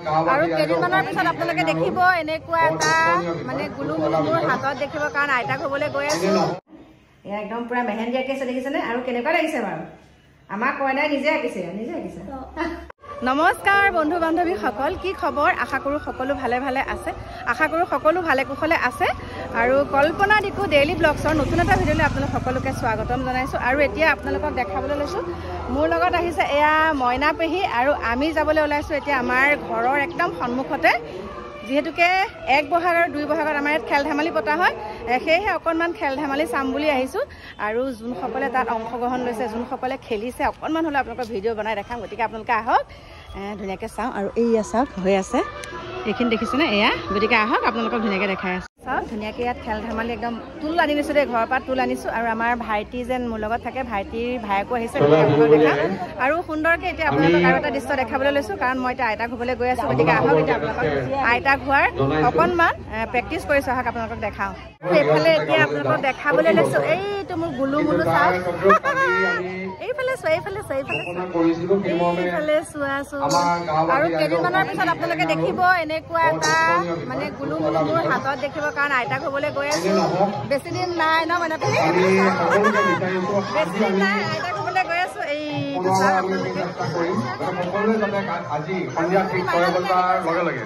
আৰু কেইদিনমানৰ পিছত আপোনালোকে দেখিব এনেকুৱা এটা মানে গুলু মুলু মোৰ হাতত দেখিব কাৰণ আইতাক হ'বলৈ গৈ আছো। এয়া একদম পুৰা মেহেন্দি আঁকি আছে দেখিছেনে? আৰু কেনেকুৱা লাগিছে বাৰু? আমাক কইনাই নিজে আঁকিছে নিজে আঁকিছে। নমস্কাৰ বন্ধু বান্ধৱীসকল কি খবৰ? আশা কৰোঁ সকলো ভালে ভালে আছে। আশা কৰোঁ সকলো ভালে কুশলে আছে। আৰু কল্পনা দিকু ডেইলি ব্লগছৰ নতুন এটা ভিডিঅ'লৈ আপোনালোক সকলোকে স্বাগতম জনাইছোঁ। আৰু এতিয়া আপোনালোকক দেখাবলৈ লৈছোঁ মোৰ লগত আহিছে এয়া মইনা পেহী আৰু আমি যাবলৈ ওলাইছোঁ এতিয়া আমাৰ ঘৰৰ একদম সন্মুখতে। যিহেতুকে এক বহাগ আৰু দুই বহাগত আমাৰ ইয়াত খেল ধেমালি পতা হয় সেয়েহে অকণমান খেল ধেমালি চাম বুলি আহিছোঁ। আৰু যোনসকলে তাত অংশগ্ৰহণ লৈছে যোনসকলে খেলিছে অকণমান হ'লেও আপোনালোকৰ ভিডিঅ' বনাই দেখাম গতিকে আপোনালোকে আহক। ধুনীয়াকৈ চাওঁ আৰু এইয়া চাওক হৈ আছে। এইখিনি দেখিছেনে? এয়া গতিকে আহক আপোনালোকক ধুনীয়াকৈ দেখাই আছোঁ। চাওক ধুনীয়াকৈ ইয়াত খেল ধেমালি একদম টুল আনি নিছোঁ দেই ঘৰৰ পৰা টুল আনিছোঁ আৰু আমাৰ ভাইটি যেন মোৰ লগত থাকে ভাইটিৰ ভায়েকো আহিছে আৰু সুন্দৰকৈ এতিয়া আপোনালোকক আৰু এটা দৃশ্য দেখাবলৈ লৈছোঁ কাৰণ মই এতিয়া আইতাক হ'বলৈ গৈ আছোঁ গতিকে আহক এতিয়া আপোনালোকক। আইতাক হোৱাৰ অকণমান প্ৰেক্টিচ কৰিছোঁ আহক আপোনালোকক দেখাওঁ। এইফালে এতিয়া আপোনালোকক দেখাবলৈ লৈছোঁ এইটো মোৰ গুলু মুলু চাওক এইফালে চোৱা এইফালে চোৱা এইফালে এইফালে চোৱা চোৱা। আৰু কেইদিনমানৰ পিছত আপোনালোকে দেখিব এনেকুৱা এটা মানে গুলু মুলু মোৰ হাতত দেখিব কাৰণ আইতাক হ'বলৈ গৈ আছো। বেছি দিন নাই ন মানে বেছি দিন নাই। আইতাক হ'বলৈ গৈ আছো। যাতে আজি সন্ধিয়া ঠিক ছয় বজাৰ লগে। লগে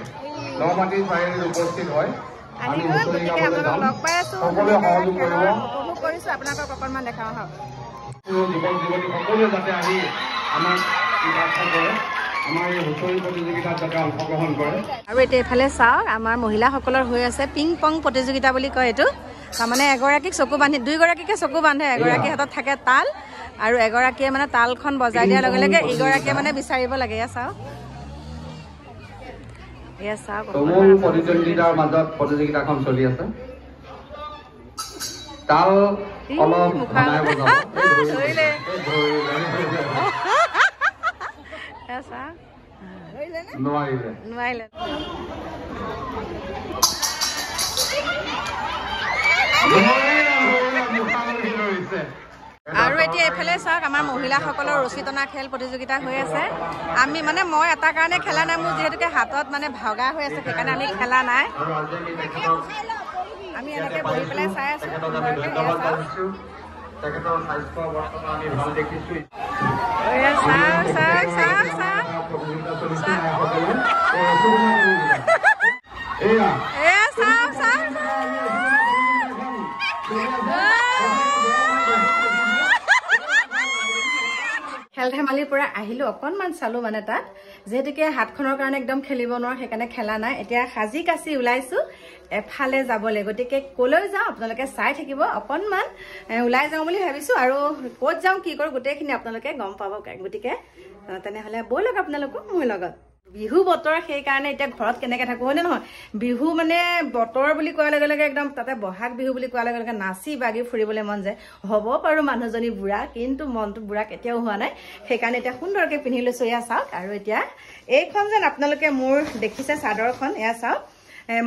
নমাটি চাৰিআলিত উপস্থিত হয়। গতিকে আপোনালোকক যাম। লগ পাই আছো। সকলোৱে সহযোগ কৰিব। উপভোগ কৰিছো। আপোনালোকক অকণমান দেখাওঁ আহক। যুৱক যুৱতী সকলোৱে যাতে আহি আমাক কৰে। আমাৰ এই হুঁচৰি প্ৰতিযোগিতাত যাতে অংশগ্ৰহণ কৰে। আৰু এতিয়া এইফালে চাওক আমাৰ মহিলাসকলৰ হৈ আছে পিং পং প্ৰতিযোগিতা বুলি কয় এইটো। তাৰমানে এগৰাকীক চকু বান্ধি দুইগৰাকীকে চকু বান্ধে এগৰাকী হাতত থাকে তাল আৰু এগৰাকীয়ে মানে তালখন বজাই দিয়াৰ লগে লগে ইগৰাকীয়ে মানে বিচাৰিব লাগে। এয়া চাওক। এয়া চাওক। তুমুল প্ৰতিদ্বন্দ্বিতাৰ মাজত প্ৰতিযোগিতাখন চলি আছে। তাল অলপ ধৰিলে। নোৱাৰিলে নোৱাৰিলে আৰু এতিয়া এইফালে চাওক আমাৰ মহিলাসকলৰ ৰছী টনা খেল প্ৰতিযোগিতা হৈ আছে আমি মানে মই এটা কাৰণে খেলা নাই মোৰ যিহেতুকে হাতত মানে ভগা হৈ আছে সেইকাৰণে আমি খেলা নাই আমি এনেকৈ বহি পেলাই চাই আছো তেখেতক আমি ধন্যবাদ জনাইছো তেখেতৰ স্বাস্থ্য বৰ্তমান আমি ভাল দেখিছো এয়া চাওক চাওক চাওক চাওক খেল ধেমালিৰ পৰা আহিলোঁ অকণমান চালোঁ মানে তাত। যিহেতুকে হাতখনৰ কাৰণে একদম খেলিব নোৱাৰোঁ সেইকাৰণে খেলা নাই। এতিয়া সাজি কাচি ওলাইছোঁ। এফালে যাবলৈ। গতিকে কলৈ যাওঁ আপোনালোকে চাই থাকিব। অকণমান ওলাই যাওঁ বুলি ভাবিছোঁ। আৰু ক'ত যাওঁ কি কৰোঁ গোটেইখিনি আপোনালোকে গম পাব। গতিকে তেনেহ'লে বৈ লওক আপোনালোকো মোৰ লগত। বিহু বতৰ সেইকাৰণে এতিয়া ঘৰত কেনেকে থাকো হয়নে নহয়? বিহু মানে বতৰ বুলি কোৱাৰ লগে লগে একদম তাতে বহাগ বিহু বুলি কোৱাৰ লগে লগে নাচি বাগি ফুৰিবলৈ মন যায়। হ'ব পাৰো মানুহজনী বুঢ়া কিন্তু মনটো বুঢ়া কেতিয়াও হোৱা নাই। সেইকাৰণে এতিয়া সুন্দৰকৈ পিন্ধি লৈছো এয়া চাওক। আৰু এতিয়া এইখন যেন আপোনালোকে মোৰ দেখিছে চাদৰখন এয়া চাওক।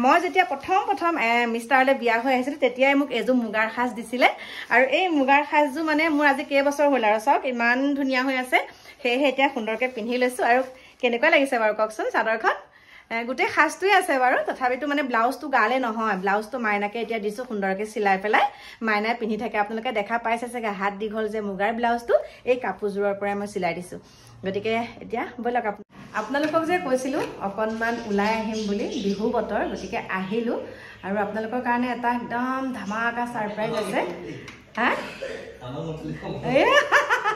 মই যেতিয়া প্ৰথম প্ৰথম মিষ্টাৰলৈ বিয়া হৈ আহিছিলোঁ তেতিয়াই মোক এযোৰ মুগাৰ সাজ দিছিলে। আৰু এই মুগাৰ সাজযোৰ মানে মোৰ আজি কেইবছৰ হ'ল আৰু চাওক ইমান ধুনীয়া হৈ আছে। সেয়েহে এতিয়া সুন্দৰকৈ পিন্ধি লৈছোঁ। আৰু কেনেকুৱা লাগিছে বাৰু? কওকচোন চাদৰখন গোটেই সাজটোৱে আছে বাৰু। তথাপিতো মানে ব্লাউজটো গালে নহয়। ব্লাউজটো মাইনাকে এতিয়া দিছোঁ সুন্দৰকৈ চিলাই পেলাই। মাইনাই পিন্ধি থাকে। আপোনালোকে দেখা পাইছে চাগে হাত দীঘল যে মুগাৰ ব্লাউজটো। এই কাপোৰযোৰৰ পৰাই মই চিলাই দিছোঁ। গতিকে এতিয়া ব'লক আপোন আপোনালোকক যে কৈছিলোঁ অকণমান ওলাই আহিম বুলি বিহু বতৰ। গতিকে আহিলোঁ। আৰু আপোনালোকৰ কাৰণে এটা একদম ধামাকা ছাৰপ্ৰাইজ আছে। হা?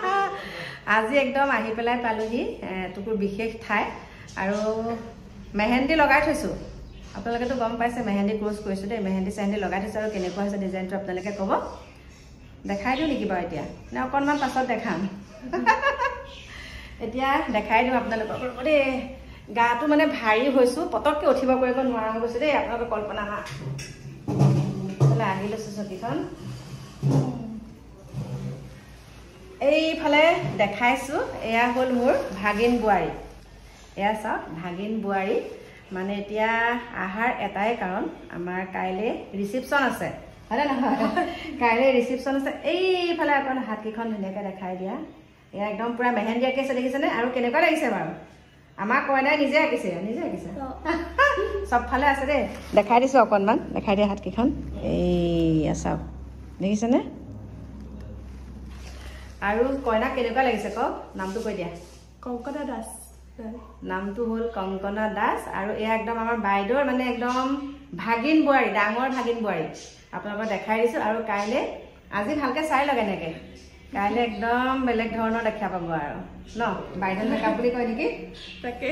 আজি একদম আহি পেলাই পালোহি টুকুৰ বিশেষ ঠাই। আৰু মেহেন্দি লগাই থৈছোঁ। আপোনালোকেতো গম পাইছে মেহেন্দি ক্ৰছ কৰিছোঁ দেই। মেহেন্দি চেহেন্দি লগাই থৈছোঁ আৰু কেনেকুৱা হৈছে ডিজাইনটো আপোনালোকে ক'ব। দেখাই দিওঁ নেকি বাৰু এতিয়া? নে অকণমান পাছত দেখাম? এতিয়া দেখাই দিওঁ আপোনালোকক। দেই গাটো মানে ভাৰী হৈছোঁ পটককৈ উঠিব কৰিব নোৱাৰা হৈ গৈছোঁ দেই। আপোনালোকৰ কল্পনা আহি লৈছোঁ চকীখন। এইফালে দেখাইছোঁ এয়া হ'ল মোৰ ভাগিন বোৱাৰী। এয়া চাওক ভাগিন বোৱাৰী। মানে এতিয়া আহাৰ এটাই কাৰণ আমাৰ কাইলৈ ৰিচিপশ্যন আছে। হয়নে নহয়? কাইলৈ ৰিচিপশ্যন আছে। এইফালে অকণ হাতকেইখন ধুনীয়াকৈ দেখাই দিয়া। এয়া একদম পূৰা মেহেন্দি আঁকি আছে দেখিছেনে? আৰু কেনেকুৱা লাগিছে বাৰু? আমাৰ কইনাই নিজে আঁকিছে নিজে আঁকিছে। চবফালে আছে দেই। দেখাই দিছোঁ অকণমান দেখাই দিয়া হাতকেইখন। এইয়া চাওক দেখিছেনে? আৰু কইনাক কেনেকুৱা লাগিছে কওক? নামটো কৈ দিয়া। কংকনা দাস। নামটো হ'ল কংকনা দাস আৰু এয়া একদম আমাৰ বাইদেউৰ মানে একদম ভাগিন বোৱাৰী ডাঙৰ ভাগিন বোৱাৰী। আপোনালোকক দেখাই দিছোঁ আৰু কাইলৈ আজি ভালকৈ চাই লওক এনেকৈ। কাইলৈ একদম বেলেগ ধৰণৰ দেখা পাব আৰু ন? বাইদেউ মেকআপ বুলি কয় নেকি? তাকে।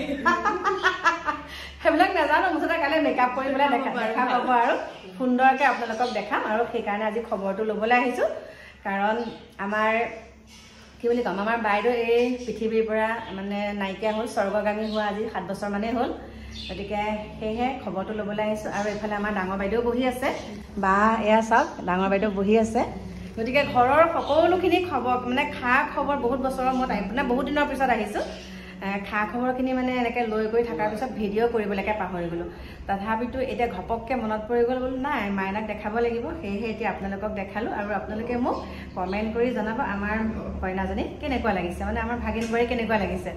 সেইবিলাক নাজানো মুঠতে কাইলৈ মেকআপ কৰি পেলাই দেখা দেখা পাব আৰু। সুন্দৰকৈ আপোনালোকক দেখাম আৰু সেইকাৰণে আজি খবৰটো ল'বলৈ আহিছোঁ। কাৰণ আমাৰ কি বুলি ক'ম? আমাৰ বাইদেউ এই পৃথিৱীৰ পৰা মানে নাইকিয়া হ'ল স্বৰ্গগামী হোৱা আজি সাত বছৰ মানেই হ'ল। গতিকে সেয়েহে খবৰটো ল'বলৈ আহিছোঁ। আৰু এইফালে আমাৰ ডাঙৰ বাইদেউ বহি আছে। বা এয়া চাওক ডাঙৰ বাইদেউ বহি আছে। গতিকে ঘৰৰ সকলোখিনি খবৰ মানে খা খবৰ বহুত বছৰৰ মূৰত আহি মানে বহুত দিনৰ পিছত আহিছোঁ। খা খবৰখিনি মানে এনেকৈ লৈ গৈ থকাৰ পিছত ভিডিঅ' কৰিবলৈকে পাহৰি গ'লোঁ। তথাপিতো এতিয়া ঘপককৈ মনত পৰি গ'ল বোলো নাই মাইনাক দেখাব লাগিব সেয়েহে এতিয়া আপোনালোকক দেখালোঁ আৰু আপোনালোকে মোক কমেণ্ট কৰি জনাব আমাৰ কইনাজনী কেনেকুৱা লাগিছে মানে আমাৰ ভাগিন বোৱাৰী কেনেকুৱা লাগিছে।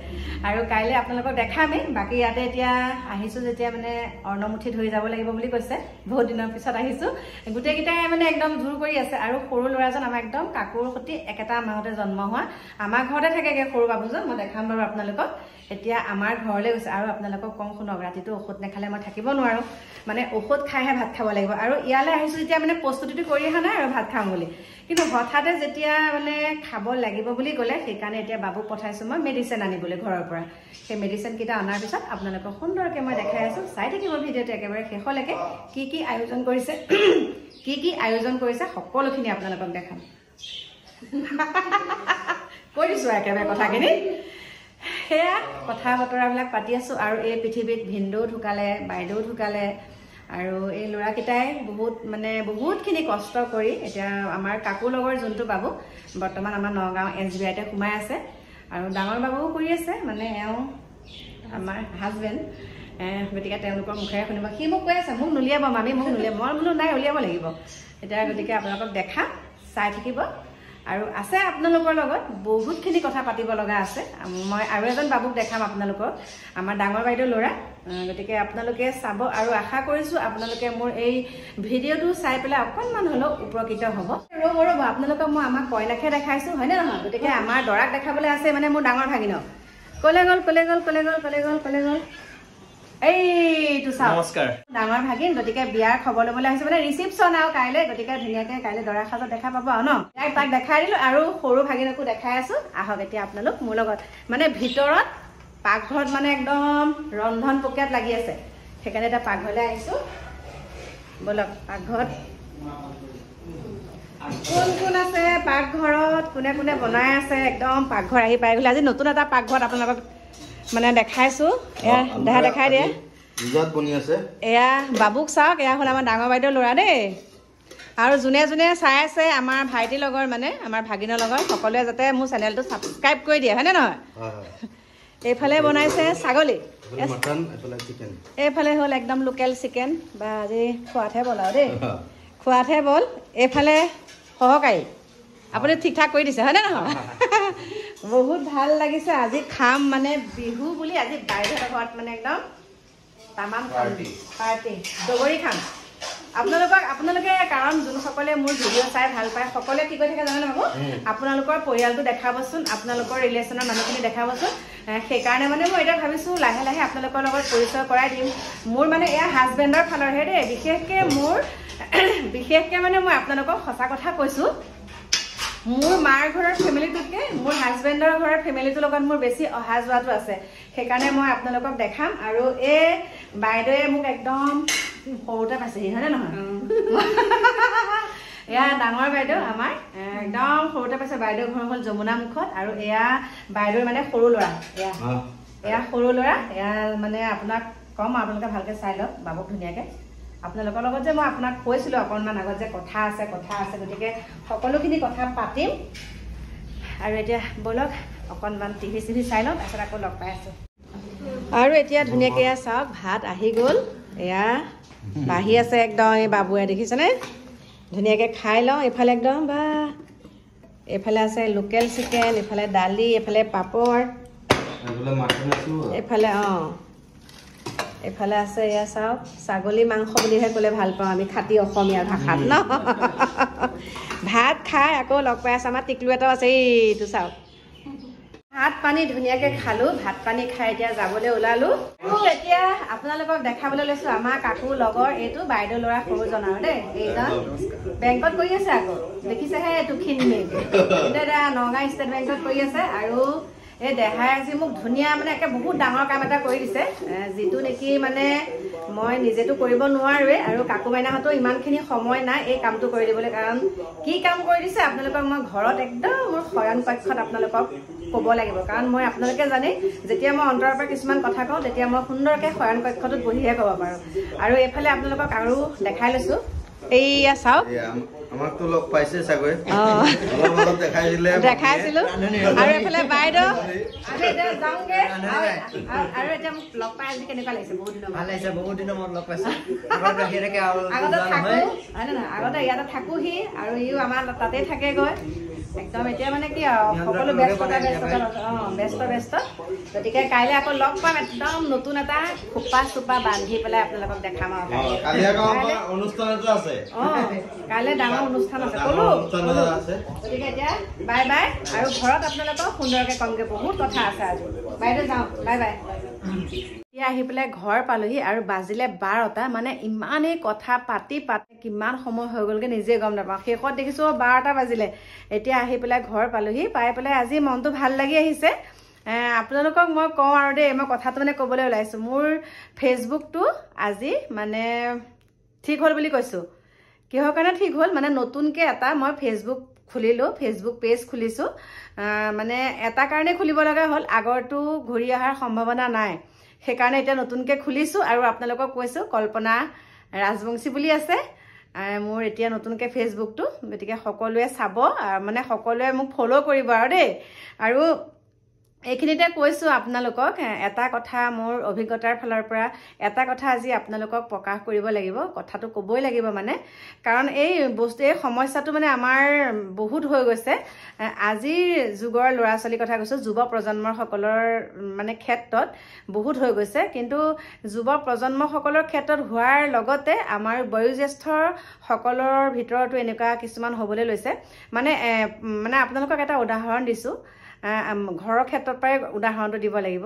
আৰু কাইলৈ আপোনালোকক দেখামেই বাকী ইয়াতে এতিয়া আহিছোঁ যেতিয়া মানে অৰ্ণমুঠি ধৰি যাব লাগিব বুলি কৈছে বহুত দিনৰ পিছত আহিছোঁ। গোটেইকেইটাই মানে একদম জোৰ কৰি আছে আৰু সৰু ল'ৰাজন আমাৰ একদম কাকুৰ সৈতে একেটা মাহতে জন্ম হোৱা। আমাৰ ঘৰতে থাকেগৈ সৰু বাবুজন মই দেখাম বাৰু আপোনালোকক। এতিয়া আমাৰ ঘৰলৈ গৈছে আৰু আপোনালোকক কওঁ শুনক ৰাতিটো ঔষধ নাখালে মই থাকিব নোৱাৰোঁ। মানে ঔষধ খাইহে ভাত খাব লাগিব। আৰু ইয়ালৈ আহিছোঁ যেতিয়া মানে প্ৰস্তুতিটো কৰি অহা নাই আৰু ভাত খাম বুলি। কিন্তু হঠাতে যেতিয়া মানে খাব লাগিব বুলি ক'লে সেইকাৰণে এতিয়া বাবুক পঠাইছোঁ মই মেডিচিন আনিবলৈ ঘৰৰ পৰা। সেই মেডিচিনকেইটা অনাৰ পিছত আপোনালোকক সুন্দৰকৈ মই দেখাই আছোঁ। চাই থাকিব ভিডিঅ'টো একেবাৰে শেষলৈকে। কি কি আয়োজন কৰিছে কি কি আয়োজন কৰিছে সকলোখিনি আপোনালোকক দেখাম। কৈ দিছোঁ একেবাৰে কথাখিনি। সেয়া কথা বতৰাবিলাক পাতি আছোঁ আৰু এই পৃথিৱীত ভিনদেউ ঢুকালে বাইদেউ ঢুকালে আৰু এই ল'ৰাকেইটাই বহুত মানে বহুতখিনি কষ্ট কৰি এতিয়া আমাৰ কাকুৰ লগৰ যোনটো বাবু বৰ্তমান আমাৰ নগাঁও এছ বি আইতে সোমাই আছে আৰু ডাঙৰ বাবুও কৰি আছে মানে এওঁ আমাৰ হাজবেণ্ড গতিকে তেওঁলোকৰ মুখেৰে শুনিব। সি মোক কৈ আছে মোক নুলিয়াব মামী মোক নুলিয়াব মই বোলো নাই উলিয়াব লাগিব। এতিয়া গতিকে আপোনালোকক দেখাম চাই থাকিব। আৰু আছে আপোনালোকৰ লগত বহুতখিনি কথা পাতিব লগা আছে। মই আৰু এজন বাবুক দেখাম আপোনালোকৰ আমাৰ ডাঙৰ বাইদেউ ল'ৰা। গতিকে আপোনালোকে চাব আৰু আশা কৰিছোঁ আপোনালোকে মোৰ এই ভিডিঅ'টো চাই পেলাই অকণমান হ'লেও উপকৃত হ'ব। ৰ'ব ৰ'ব আপোনালোকক মই আমাৰ কইনাকহে দেখাইছোঁ হয়নে নহয়? গতিকে আমাৰ দৰাক দেখাবলৈ আছে মানে মোৰ ডাঙৰ ভাগিনক। ক'লে গ'ল ক'লে গ'ল ক'লে গ'ল ক'লে গ'ল ক'লে গ'ল। এইটো চাওক নমস্কাৰ। ডাঙৰ ভাগিন গতিকে বিয়াৰ খবৰ ল'বলৈ আহিছো মানে ৰিচিপশ্যন আৰু কাইলৈ গতিকে ধুনীয়াকৈ কাইলৈ দৰা সাজত দেখা পাব আৰু ন? তাক দেখাই দিলোঁ আৰু সৰু ভাগিনকো দেখাই আছোঁ। আহক এতিয়া আপোনালোক মোৰ লগত। মানে ভিতৰত পাকঘৰত মানে একদম ৰন্ধন প্ৰক্ৰিয়াত লাগি আছে। সেইকাৰণে এতিয়া পাকঘৰলৈ আহিছোঁ। ব'লক পাকঘৰত। কোন কোন আছে পাকঘৰত? কোনে কোনে বনাই আছে? একদম পাকঘৰ আহি পাই গ'লে আজি নতুন এটা পাকঘৰত আপোনালোকক মানে দেখাইছোঁ। এয়া দেহা দেখাই দিয়ে। এয়া বাবুক চাওক এয়া হ'ল আমাৰ ডাঙৰ বাইদেউ ল'ৰা দেই। আৰু যোনে যোনে চাই আছে আমাৰ ভাইটিৰ লগৰ মানে আমাৰ ভাগিনৰ লগৰ সকলোৱে যাতে মোৰ চেনেলটো ছাবস্ক্ৰাইব কৰি দিয়ে হয়নে নহয়? হয় হয়। এইফালে বনাইছে ছাগলী। এইফালে হ'ল একদম লোকেল চিকেন বা আজি খোৱাতহে বল আৰু দেই। খোৱাতহে বল। এইফালে সহকাৰী। আপুনি ঠিক ঠাক কৰি দিছে হয়নে নহয়? বহুত ভাল লাগিছে। আজি খাম মানে বিহু বুলি আজি বাইদেউহঁতৰ ঘৰত মানে একদম তামাম. পাৰ্টি। দগৰি খাম। আপোনালোকক আপোনালোকে কাৰণ যোনসকলে মোৰ ভিডিঅ' চাই ভাল পায় সকলোৱে কি কৈ থাকে জানে বাবু? আপোনালোকৰ পৰিয়ালটো দেখাবচোন আপোনালোকৰ ৰিলেশ্যনৰ মানুহখিনি দেখাবচোন। সেইকাৰণে মানে মই এতিয়া ভাবিছোঁ লাহে লাহে আপোনালোকৰ লগত পৰিচয় কৰাই দিম। মোৰ মানে এয়া হাজবেণ্ডৰ ফালৰহে দেই। বিশেষকৈ মোৰ বিশেষকৈ মানে মই আপোনালোকক সঁচা কথা কৈছোঁ। মোৰ মাৰ ঘৰৰ ফেমিলিটোতকৈ মোৰ হাজবেণ্ডৰ ঘৰৰ ফেমিলিটোৰ লগত মোৰ বেছি অহা যোৱাটো আছে। সেইকাৰণে মই আপোনালোকক দেখাম আৰু এই বাইদেৱে মোক একদম সৰুতে পাইছেহি হয়নে নহয়? এয়া ডাঙৰ বাইদেউ আমাৰ একদম সৰুতে পাইছে। বাইদেউ ঘৰ হ'ল যমুনা মুখত আৰু এয়া বাইদেউৰ মানে সৰু ল'ৰা। এয়া এয়া সৰু ল'ৰা। এয়া মানে আপোনাক ক'ম আপোনালোকে ভালকৈ চাই লওক বাবুক ধুনীয়াকৈ। আপোনালোকৰ লগত যে মই আপোনাক কৈছিলোঁ অকণমান আগত যে কথা আছে কথা আছে গতিকে সকলোখিনি কথা পাতিম। আৰু এতিয়া ব'লক অকণমান টিভি চিভি চাই লওঁ তাৰপিছত আকৌ লগ পাই আছোঁ। আৰু এতিয়া ধুনীয়াকৈ এয়া চাওক ভাত আহি গ'ল। এয়া বাঢ়ি আছে একদম এই বাবুৱে দেখিছেনে? ধুনীয়াকৈ খাই লওঁ এইফালে একদম বা এইফালে আছে লোকেল চিকেন এইফালে দালি এইফালে পাপৰ। এইফালে অঁ। এইফালে আছে এয়া চাওক ছাগলী মাংস বুলিহে ক'লে ভাল পাওঁ আমি খাটি অসমীয়া ভাষাত ন? ভাত খাই আকৌ লগ পাই আছে আমাৰ টিকলু এটাও আছে এইটো চাওক। ভাত পানী ধুনীয়াকৈ খালোঁ ভাত পানী খাই এতিয়া যাবলৈ ওলালোঁ। এতিয়া আপোনালোকক দেখাবলৈ লৈছোঁ আমাৰ কাকুৰ লগৰ এইটো বাইদেউ ল'ৰা সৰুজন আৰু দেই এইজন। বেংকত কৰি আছে আকৌ দেখিছেহে খিনমি এতিয়া নগাঁও ষ্টেট বেংকত কৰি আছে আৰু এই দেহাই আজি মোক ধুনীয়া মানে একে বহুত ডাঙৰ কাম এটা কৰি দিছে। যিটো নেকি মানে মই নিজেতো কৰিব নোৱাৰোৱে আৰু কাকু মাইনাহঁতেও ইমানখিনি সময় নাই এই কামটো কৰি দিবলৈ। কাৰণ কি কাম কৰি দিছে আপোনালোকক মই ঘৰত একদম মোৰ শয়ন কক্ষত আপোনালোকক ক'ব লাগিব। কাৰণ মই আপোনালোকে জানে যেতিয়া মই অন্তৰৰ পৰা কিছুমান কথা কওঁ তেতিয়া মই সুন্দৰকৈ শয়ন কক্ষটোত বহিহে ক'ব পাৰোঁ। আৰু এইফালে আপোনালোকক আৰু দেখাই লৈছোঁ। এইয়া চাওক। আমাকতো লগ পাইছে চাগৈ। অঁ। অলপ অলপ দেখাই দিলে দেখাইছিলো। আৰু এইফালে বাইদেউ। আমি এতিয়া যাওঁগে। আৰু- এতিয়া মোক লগ পাই আজি কেনেকুৱা লাগিছে? বহুত দিনৰ ভাল? লাগিছে বহুত দিনৰ মূৰত লগ পাইছো। আগত থাকে আৰু থাকো। আগতে ইয়াতে থাকোহি আৰু ইও আমাৰ তাতে থাকেগৈ। একদম এতিয়া মানে কি আৰু সকলো ব্যস্ততা ব্যস্ততা অঁ ব্যস্ত ব্যস্ত। গতিকে কাইলৈ আকৌ লগ পাম একদম নতুন এটা খোপা চোপা বান্ধি পেলাই আপোনালোকক দেখাম আৰু। অ, কাইলৈ। আছে। অঁ কাইলৈ ডাঙৰ অনুষ্ঠান আছে। ক'লো গতিকে এতিয়া বাই বাই। আৰু ঘৰত আপোনালোকক সুন্দৰকে কমগে বহুত কথা আছে আজি। বাইদেউ যাওঁ বাই বাই। এতিয়া আহি পেলাই ঘৰ পালোহি আৰু বাজিলে বাৰটা মানে ইমানেই কথা পাতি পাতি কিমান সময় হৈ গ'লগে নিজে গম নাপাওঁ। শেষত দেখিছোঁ বাৰটা বাজিলে। এতিয়া আহি পেলাই ঘৰ পালোহি পাই পেলাই আজি মনটো ভাল লাগি আহিছে। আপোনালোকক মই কওঁ আৰু দেই মই কথাটো মানে ক'বলৈ ওলাইছোঁ। মোৰ ফেচবুকটো আজি মানে ঠিক হ'ল বুলি কৈছোঁ। কিহৰ কাৰণে ঠিক হ'ল? মানে নতুনকৈ এটা মই ফেচবুক খুলিলোঁ ফেচবুক পেজ খুলিছোঁ। মানে এটা কাৰণে খুলিব লগা হ'ল আগৰটো ঘূৰি অহাৰ সম্ভাৱনা নাই। সেইকাৰণে এতিয়া নতুনকৈ খুলিছোঁ আৰু আপোনালোকক কৈছোঁ কল্পনা ৰাজবংশী বুলি আছে। মোৰ এতিয়া নতুনকৈ ফেচবুকটো গতিকে সকলোৱে চাব মানে সকলোৱে মোক ফ'ল' কৰিব আৰু দেই। আৰু এইখিনিতে কৈছোঁ আপোনালোকক এটা কথা মোৰ অভিজ্ঞতাৰ ফালৰ পৰা এটা কথা আজি আপোনালোকক প্ৰকাশ কৰিব লাগিব কথাটো ক'বই লাগিব মানে। কাৰণ এই বস্তু এই সমস্যাটো মানে আমাৰ বহুত হৈ গৈছে। আজিৰ যুগৰ ল'ৰা ছোৱালীৰ কথা কৈছোঁ যুৱ প্ৰজন্মৰসকলৰ উম, মানে ক্ষেত্ৰত বহুত হৈ গৈছে। কিন্তু যুৱ প্ৰজন্মসকলৰ ক্ষেত্ৰত হোৱাৰ লগতে আমাৰ বয়োজ্যেষ্ঠসকলৰ ভিতৰতো এনেকুৱা কিছুমান হ'বলৈ লৈছে। মানে মানে আপোনালোকক এটা উদাহৰণ দিছোঁ। ঘৰৰ ক্ষেত্ৰত পৰাই উদাহৰণটো দিব লাগিব।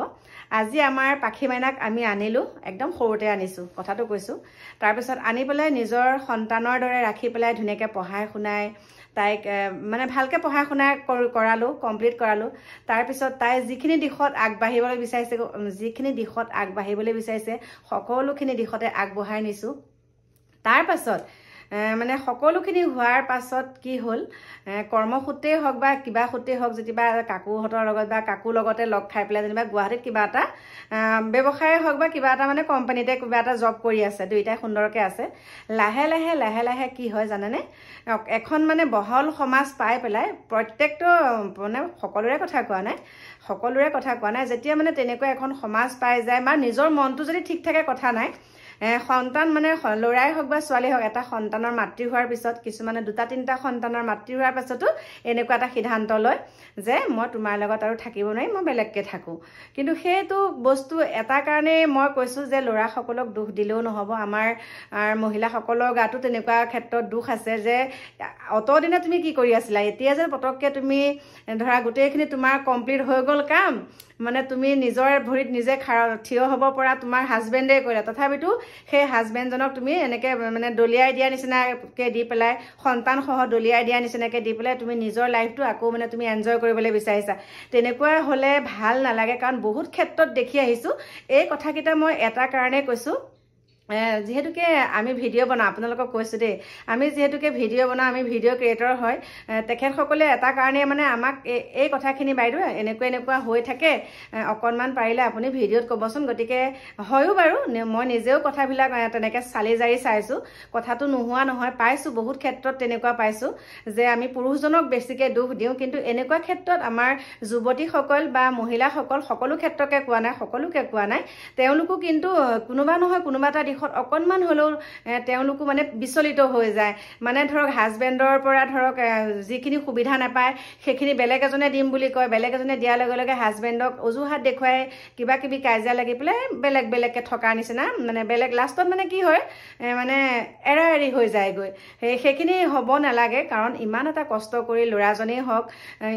আজি আমাৰ পাখি মাইনাক আমি আনিলোঁ একদম সৰুতে আনিছোঁ কথাটো কৈছোঁ। তাৰপিছত আনি পেলাই নিজৰ সন্তানৰ দৰে ৰাখি পেলাই ধুনীয়াকৈ পঢ়াই শুনাই তাইক মানে ভালকৈ পঢ়াই শুনাই কৰ- কৰালোঁ কমপ্লিট কৰালোঁ। তাৰপিছত তাই যিখিনি দিশত আগবাঢ়িবলৈ বিচাৰিছে যিখিনি দিশত আগবাঢ়িবলৈ বিচাৰিছে সকলোখিনি দিশতে আগবঢ়াই নিছোঁ। তাৰ পাছত এ, মানে সকলোখিনি হোৱাৰ পাছত কি হ'ল? কৰ্মসূত্ৰেই হওক বা কিবা সূত্ৰেই হওক যেনিবা কাকুহঁতৰ লগত বা কাকুৰ লগতে লগ খাই পেলাই যেনিবা গুৱাহাটীত কিবা এটা ব্যৱসায়ে হওক বা কিবা এটা মানে কোম্পানীতে কিবা এটা জব কৰি আছে দুইটাই সুন্দৰকৈ আছে। লাহে লাহে লাহে লাহে কি হয় জানেনে? এখন মানে বহল সমাজ পাই পেলাই প্ৰত্যেকটো মানে সকলোৰে কথা কোৱা নাই সকলোৰে কথা কোৱা নাই। যেতিয়া মানে তেনেকুৱা এখন সমাজ পাই যায় বা নিজৰ মনটো যদি ঠিক থাকে কথা নাই সন্তান মানে ল'ৰাই হওক বা ছোৱালী হওক এটা সন্তানৰ মাতৃ হোৱাৰ পিছত কিছুমানে দুটা তিনিটা সন্তানৰ মাতৃ হোৱাৰ পাছতো এনেকুৱা এটা সিদ্ধান্ত লয় যে মই তোমাৰ লগত আৰু থাকিব নোৱাৰিম মই বেলেগকৈ থাকোঁ। কিন্তু সেইটো বস্তু এটা কাৰণেই মই কৈছোঁ যে ল'ৰাসকলক দুখ দিলেও নহ'ব। আমাৰ মহিলাসকলৰ গাতো তেনেকুৱা ক্ষেত্ৰত দুখ আছে যে অতদিনে তুমি কি কৰি আছিলা? এতিয়া যে পটককৈ তুমি ধৰা গোটেইখিনি তোমাৰ কমপ্লিট হৈ গ'ল কাম মানে তুমি নিজৰ ভৰিত নিজে খাৰ থিয় হ'ব পৰা তোমাৰ হাজবেণ্ডে কৰিলে। তথাপিতো সেই হাজবেণ্ডজনক তুমি এনেকৈ মানে দলিয়াই দিয়া নিচিনাকৈ দি পেলাই সন্তানসহ দলিয়াই দিয়া নিচিনাকৈ দি পেলাই তুমি নিজৰ লাইফটো আকৌ মানে তুমি এনজয় কৰিবলৈ বিচাৰিছা। তেনেকুৱা হ'লে ভাল নালাগে। কাৰণ বহুত ক্ষেত্ৰত দেখি আহিছোঁ এই কথাকেইটা মই এটা কাৰণেই কৈছোঁ। যিহেতুকে আমি ভিডিঅ' বনাওঁ আপোনালোকক কৈছোঁ দেই আমি যিহেতুকে ভিডিঅ' বনাওঁ আমি ভিডিঅ' ক্ৰিয়েটৰ হয় তেখেতসকলে এটা কাৰণে মানে আমাক এই কথাখিনি বাইদেউ এনেকুৱা এনেকুৱা হৈ থাকে অকণমান পাৰিলে আপুনি ভিডিঅ'ত ক'বচোন গতিকে হয়ো বাৰু মই নিজেও কথাবিলাক তেনেকৈ চালি জাৰি চাইছোঁ কথাটো নোহোৱা নহয় পাইছোঁ বহুত ক্ষেত্ৰত তেনেকুৱা পাইছোঁ যে আমি পুৰুষজনক বেছিকৈ দুখ দিওঁ কিন্তু এনেকুৱা ক্ষেত্ৰত আমাৰ যুৱতীসকল বা মহিলাসকল সকলো ক্ষেত্ৰকে কোৱা নাই সকলোকে কোৱা নাই তেওঁলোকো কিন্তু কোনোবা নহয় কোনোবা এটা দিশত অকণমান হ'লেও তেওঁলোকো মানে বিচলিত হৈ যায়। মানে ধৰক হাজবেণ্ডৰ পৰা ধৰক যিখিনি সুবিধা নাপায় সেইখিনি বেলেগ এজনে দিম বুলি কয় বেলেগ এজনে দিয়াৰ লগে লগে হাজবেণ্ডক অজুহাত দেখুৱাই কিবা কিবি কাজিয়া লাগি পেলাই বেলেগ বেলেগকৈ থকাৰ নিচিনা মানে বেলেগ লাষ্টত মানে কি হয় মানে এৰা এৰি হৈ যায়গৈ। সেই সেইখিনি হ'ব নালাগে কাৰণ ইমান এটা কষ্ট কৰি ল'ৰাজনেই হওক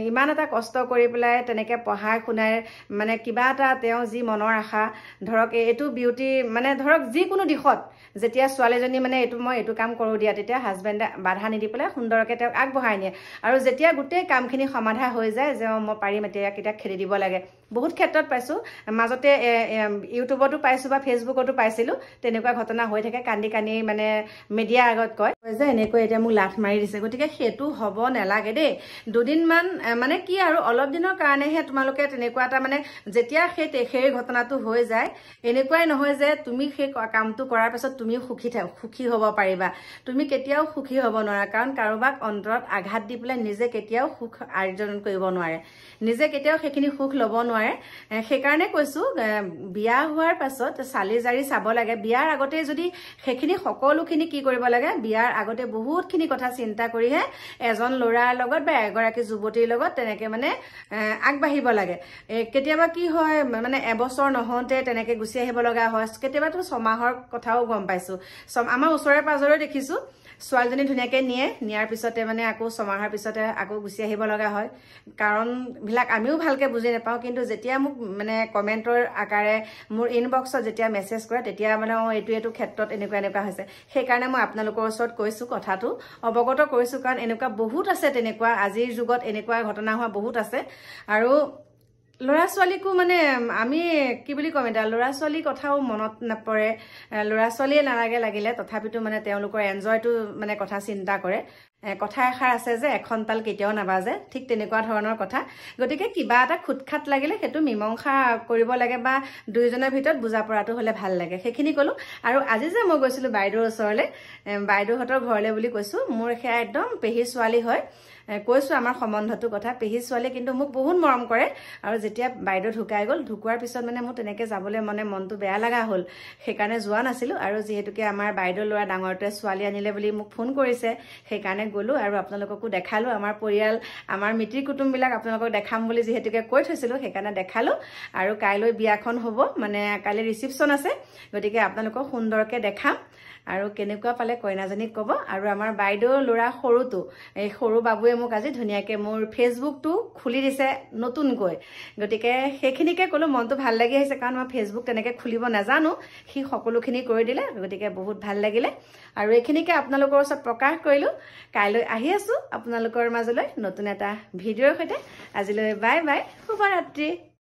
ইমান এটা কষ্ট কৰি পেলাই তেনেকৈ পঢ়াই শুনাই মানে কিবা এটা তেওঁ যি মনৰ আশা ধৰক এইটো বিউটি মানে ধৰক যিকোনো দিশত যেতিয়া ছোৱালীজনী মানে এইটো মই এইটো কাম কৰোঁ দিয়া তেতিয়া হাজবেণ্ডে বাধা নিদি পেলাই সুন্দৰকৈ তেওঁক আগবঢ়াই নিয়ে। আৰু যেতিয়া গোটেই কামখিনি সমাধা হৈ যায় যে অঁ, মই পাৰিম এতিয়া কেতিয়া খেদি দিব লাগে? বহুত ক্ষেত্ৰত পাইছোঁ। মাজতে ইউটিউবতো পাইছোঁ বা ফেচবুকতো পাইছিলোঁ। তেনেকুৱা ঘটনা হৈ থাকে কান্দি কান্দি মানে মিডিয়াৰ আগত কয়। কয় যে এনেকৈ এতিয়া মোক লাঠ মাৰি দিছে। গতিকে সেইটো হ'ব নালাগে দেই। দুদিনমান মানে কি আৰু অলপ দিনৰ কাৰণেহে তোমালোকে তেনেকুৱা এটা মানে যেতিয়া সেই সেই ঘটনাটো হৈ যায় এনেকুৱাই নহয় যে তুমি সেই কামটো কৰাৰ পাছত তুমিও সুখী সুখী হ'ব পাৰিবা। তুমি কেতিয়াও সুখী হ'ব নোৱাৰা। কাৰণ কাৰোবাক অন্তৰত আঘাত দি পেলাই নিজে কেতিয়াও সুখ আৰ্জন কৰিব নোৱাৰে। নিজে কেতিয়াও সেইখিনি সুখ ল'ব নোৱাৰে। এ, সেইকাৰণে কৈছোঁ বিয়া হোৱাৰ পাছত চালি জাৰি চাব লাগে। বিয়াৰ আগতে যদি সেইখিনি সকলোখিনি কি কৰিব লাগে বিয়াৰ আগতে বহুতখিনি কথা চিন্তা কৰিহে এজন ল'ৰাৰ লগত বা এগৰাকী যুৱতীৰ লগত তেনেকে মানে আগবাঢ়িব লাগে। কেতিয়াবা কি হয় মানে এবছৰ নহওঁতে তেনেকে গুচি আহিব লগা হয়। কেতিয়াবাতো ছমাহৰ কথাও গম পাইছোঁ। আমাৰ ওচৰে পাজৰে দেখিছোঁ। ছোৱালীজনী ধুনীয়াকৈ নিয়ে। নিয়াৰ পিছতে মানে আকৌ ছমাহৰ পিছতে আকৌ গুচি আহিব লগা হয়। কাৰণবিলাক আমিও ভালকৈ বুজি নাপাওঁ কিন্তু যেতিয়া মোক মানে কমেণ্টৰ আকাৰে মোৰ ইনবক্সত যেতিয়া মেছেজ কৰে তেতিয়া মানে অঁ এইটো এইটো ক্ষেত্ৰত এনেকুৱা এনেকুৱা হৈছে। সেইকাৰণে মই আপোনালোকৰ ওচৰত কৈছোঁ কথাটো। অৱগত কৰিছোঁ কাৰণ এনেকুৱা বহুত আছে তেনেকুৱা। আজিৰ যুগত এনেকুৱা ঘটনা হোৱা বহুত আছে। আৰু ল'ৰা ছোৱালীকো মানে আমি কি বুলি ক'ম এতিয়া ল'ৰা ছোৱালীৰ কথাও মনত নপৰে ল'ৰা ছোৱালীয়ে নালাগে লাগিলে তথাপিতো মানে তেওঁলোকৰ এনজয়টো মানে কথা চিন্তা কৰে। কথা এষাৰ আছে যে এখন তাল কেতিয়াও নাবাজে ঠিক তেনেকুৱা ধৰণৰ কথা। গতিকে কিবা এটা খুটখাট লাগিলে সেইটো মীমাংসা কৰিব লাগে বা দুয়োজনৰ ভিতৰত বুজা পৰাটো হ'লে ভাল লাগে সেইখিনি ক'লোঁ। আৰু আজি যে মই গৈছিলোঁ বাইদেউৰ ওচৰলৈ বাইদেউহঁতৰ ঘৰলৈ বুলি কৈছোঁ মোৰ সেয়া একদম পেহী ছোৱালী হয়। কৈছোঁ আমাৰ সম্বন্ধটোৰ কথা পেহী ছোৱালী কিন্তু মোক বহুত মৰম কৰে আৰু যেতিয়া বাইদেউ ঢুকাই গ'ল ঢুকোৱাৰ পিছত মানে মোৰ তেনেকৈ যাবলৈ মানে মনটো বেয়া লগা হ'ল। সেইকাৰণে যোৱা নাছিলোঁ আৰু যিহেতুকে আমাৰ বাইদেউ ল'ৰা ডাঙৰটোৱে ছোৱালী আনিলে বুলি মোক ফোন কৰিছে সেইকাৰণে গ'লোঁ আৰু আপোনালোককো দেখালোঁ আমাৰ পৰিয়াল আমাৰ মিতিৰ কুটুমবিলাক আপোনালোকক দেখাম বুলি যিহেতুকে কৈ থৈছিলোঁ সেইকাৰণে দেখালোঁ আৰু কাইলৈ বিয়াখন হ'ব মানে কাইলৈ ৰিচিপশ্যন আছে গতিকে আপোনালোকক সুন্দৰকৈ দেখাম আৰু কেনেকুৱা পালে কইনাজনীক ক'ব আৰু আমাৰ বাইদেউ ল'ৰা সৰুটো এই সৰু বাবুৱে মোক আজি ধুনীয়াকৈ মোৰ ফেচবুকটো খুলি দিছে নতুনকৈ। গতিকে সেইখিনিকে ক'লোঁ মনটো ভাল লাগি আহিছে কাৰণ মই ফেচবুক তেনেকৈ খুলিব নাজানো। সি সকলোখিনি কৰি দিলে গতিকে বহুত ভাল লাগিলে। আৰু এইখিনিকে আপোনালোকৰ ওচৰত প্ৰকাশ কৰিলোঁ। কাইলৈ আহি আছোঁ আপোনালোকৰ মাজলৈ নতুন এটা ভিডিঅ'ৰ সৈতে। আজিলৈ বাই বাই শুভৰাত্ৰি।